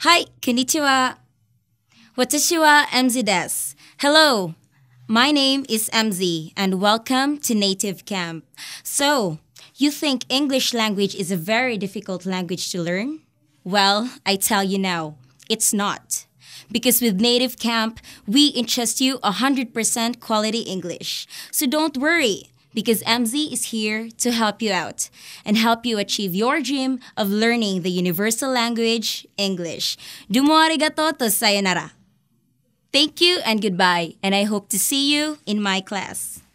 Hi, konnichiwa. Watashi wa Mzee desu. Hello, my name is Mzee and welcome to Native Camp. So, you think English language is a very difficult language to learn? Well, I tell you now, it's not. Because with Native Camp, we interest you 100% quality English. So don't worry, because Mzee is here to help you out and help you achieve your dream of learning the universal language, English. Dumo arigato to sayonara. Thank you and goodbye, and I hope to see you in my class.